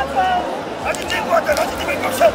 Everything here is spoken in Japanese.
Они не года, они не года.